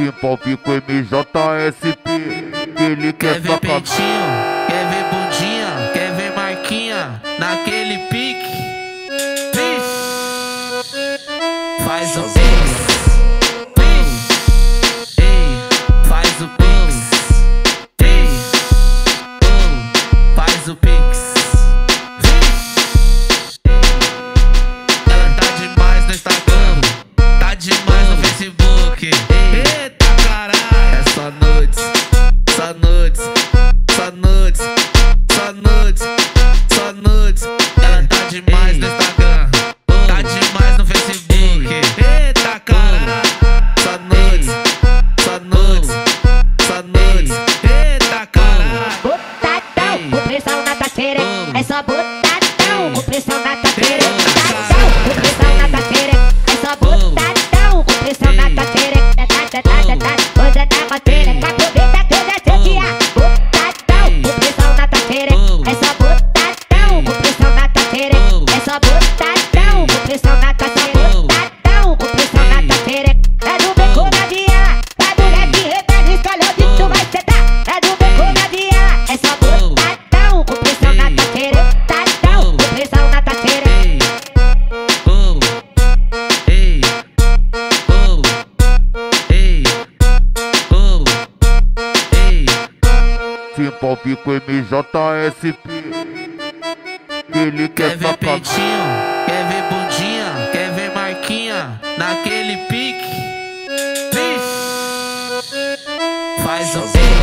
Se envolve com MJSP, que ele quer, Quer ver peitinho, quer ver bundinha, quer ver marquinha naquele pique. Vixe. Faz o pix. Pix. Eita caralho, é só nudes, só nudes, só nudes, só nudes, só nudes. Ela tá demais no Instagram, tá demais no Facebook. Eita caralho, só nudes, só nudes, só nudes. Eita caralho. Botadão, com pressão na tateira. É só botadão, com pressão na tateira. Envolve com MJSP, ele quer, Quer ver peitinho, quer ver bundinha, quer ver marquinha naquele pique. Vixe. Faz o pix.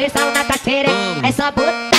Pressão na. É só botadão,